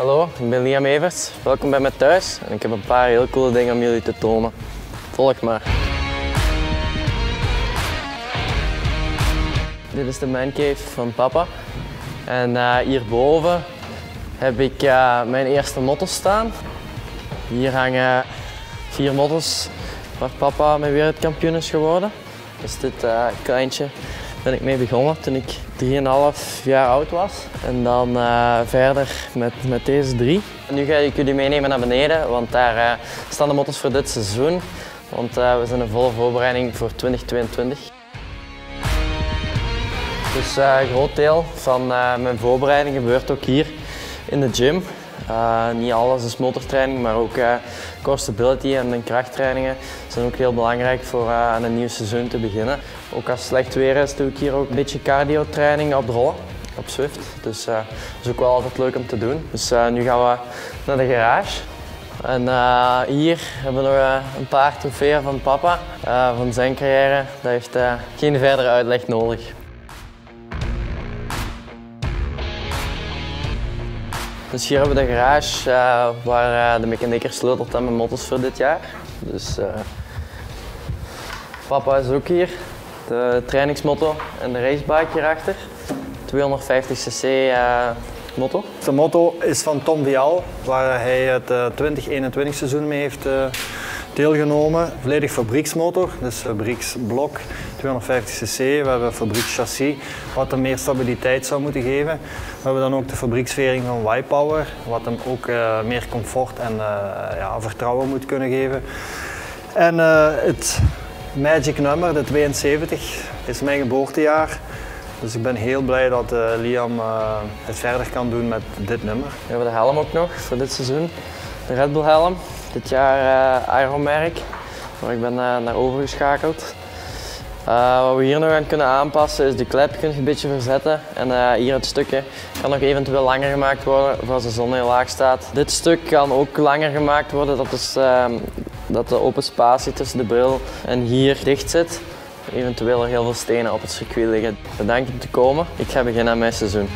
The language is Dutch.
Hallo, ik ben Liam Evers. Welkom bij mij thuis en ik heb een paar heel coole dingen om jullie te tonen. Volg maar. Dit is de mancave van papa. En uh, hierboven heb ik uh, mijn eerste motto staan. Hier hangen vier motto's waar papa mee wereldkampioen is geworden. Dus dit uh, kleintje ben ik mee begonnen toen ik 3,5 jaar oud was. En dan uh, verder met, met deze drie. Nu ga ik jullie meenemen naar beneden, want daar uh, staan de motto's voor dit seizoen. Want uh, we zijn in volle voorbereiding voor 2022. Dus een groot deel van mijn voorbereiding gebeurt ook hier in de gym. Uh, niet alles is motortraining, maar ook uh, core stability en krachttrainingen zijn ook heel belangrijk voor uh, aan een nieuw seizoen te beginnen. Ook als het slecht weer is, doe ik hier ook een beetje cardio training op de rollen, op Swift. Dus dat is ook wel altijd leuk om te doen. Dus nu gaan we naar de garage. En hier hebben we nog een paar trofeeën van papa, van zijn carrière. Dat heeft geen verdere uitleg nodig. Dus hier hebben we de garage uh, waar uh, de mechanieker sleutelt aan mijn motto's voor dit jaar. Dus uh, papa is ook hier, de trainingsmotto en de racebike hierachter. 250cc motto. De motto is van Tom Vial, waar hij het 2021 seizoen mee heeft deelgenomen. Volledig fabrieksmotor, dus fabrieksblok, 250cc. We hebben fabriekschassis, wat hem meer stabiliteit zou moeten geven. We hebben dan ook de fabrieksvering van Y-Power, wat hem ook uh, meer comfort en uh, ja, vertrouwen moet kunnen geven. En uh, het magic nummer, de 72, is mijn geboortejaar. Dus ik ben heel blij dat Liam het verder kan doen met dit nummer. We hebben de helm ook nog voor dit seizoen. De Red Bull helm. Dit jaar uh, Ironmerk, waar ik ben uh, naar overgeschakeld. Uh, wat we hier nog aan kunnen aanpassen is de klep kun je een beetje verzetten. En hier het stukje kan nog eventueel langer gemaakt worden voor als de zon heel laag staat. Dit stuk kan ook langer gemaakt worden, dat, is, ehm, dat de open spatie tussen de bril en hier dicht zit. Eventueel heel veel stenen op het circuit liggen. Bedankt om te komen. Ik ga beginnen aan mijn seizoen.